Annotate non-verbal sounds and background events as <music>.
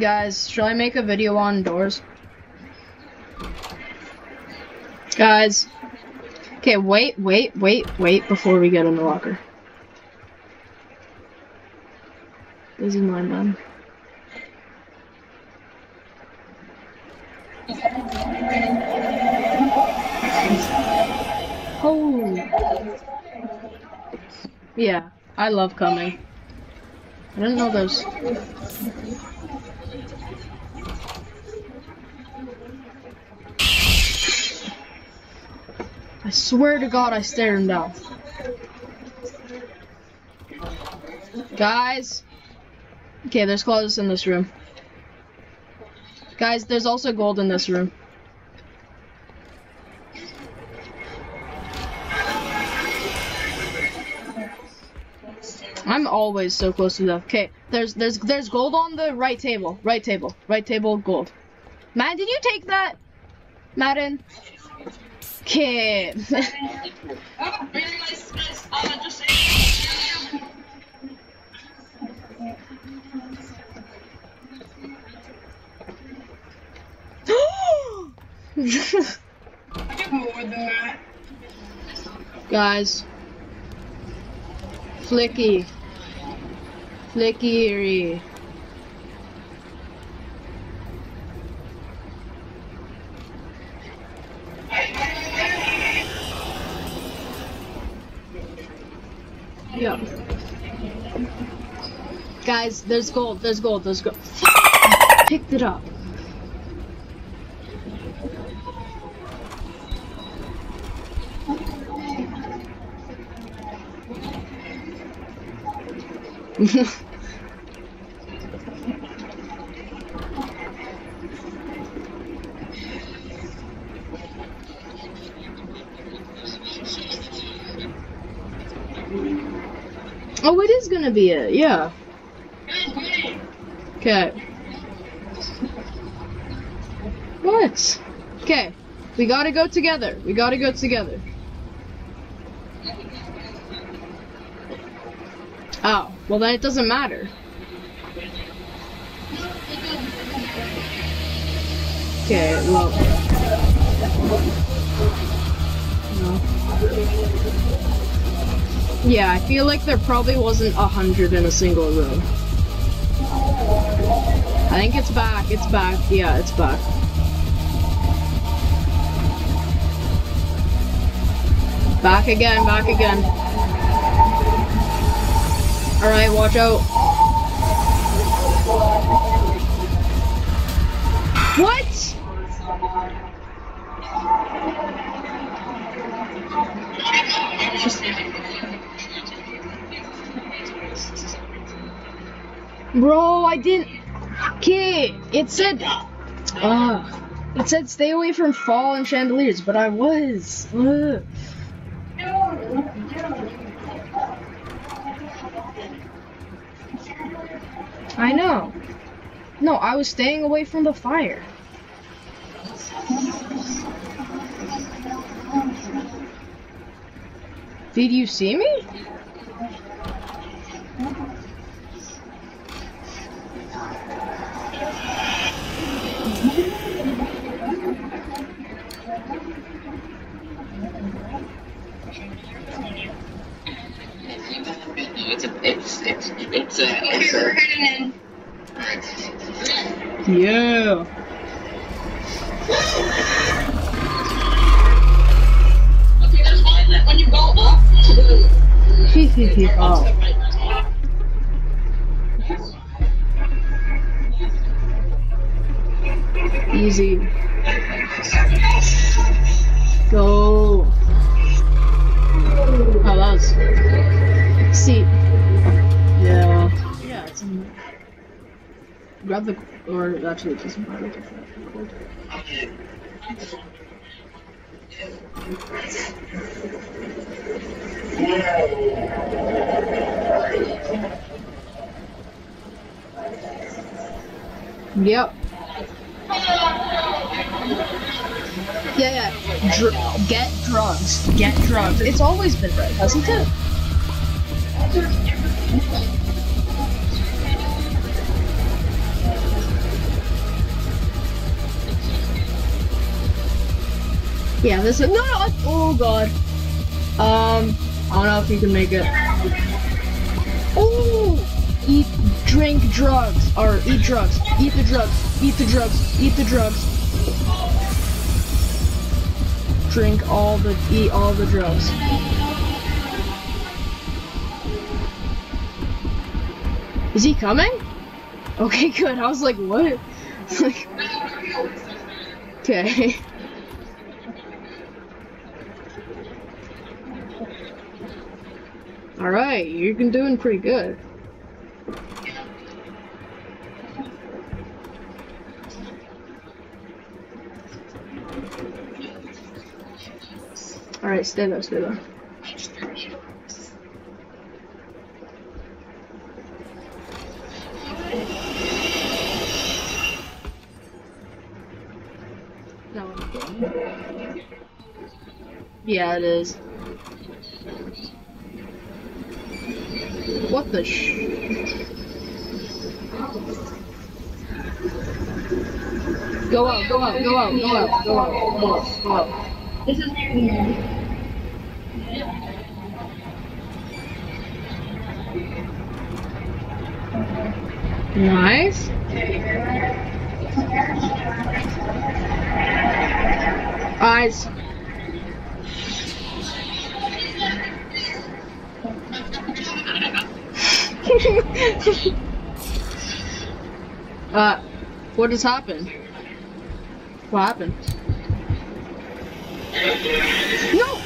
Guys, shall I make a video on doors? Guys. Okay, wait, wait, wait, wait before we get in the locker. This is my man. Holy. Oh. Yeah, I love coming. I didn't know those. I swear to God, I stared him down. Guys. Okay, there's closets in this room. Guys, there's also gold in this room. I'm always so close to death. Okay, there's there's there's gold on the right table. Right table. Right table gold. Matt, did you take that? Madden? Okay. <gasps> Guys. Flicky. Flickery. Yeah. Guys, there's gold, there's gold, there's gold. Picked it up. <laughs> oh, it is gonna be it, yeah. Okay. What? Okay. We gotta go together. We gotta go together. Oh, well then it doesn't matter. Okay, well. No. Yeah, I feel like there probably wasn't a hundred in a single room. I think it's back, it's back. Yeah, it's back. Back again, back again. Alright, watch out. What? Bro, I didn't. Okay, it said. Uh, it said stay away from fallen chandeliers, but I was. Ugh. I know. No, I was staying away from the fire. Did you see me? It's a, it's, it's, it's a, Okay, it's we're a, heading in. Yeah. Okay, that's fine. Then when you go up to the Hee hee hee. Oh. Easy. Grab the. Or actually, it doesn't matter. Yep. Yeah, yeah. Dr- get drugs. Get drugs. It's always been right, hasn't it? Yeah, this is no, Oh god. Um, I don't know if you can make it. Oh, eat, drink drugs, or eat drugs. Eat the drugs. Eat the drugs. Eat the drugs. Drink all the, eat all the drugs. Is he coming? Okay, <laughs> good. I was like, what? <laughs> like, <laughs> okay. All right, you've been doing pretty good. All right, stay there, stay there. No. Yeah, it is. What the sh? Go out, go out, go out, go out, go out, go out, go out. This is new. Nice. Eyes. <laughs> uh, what has happened? What happened? No!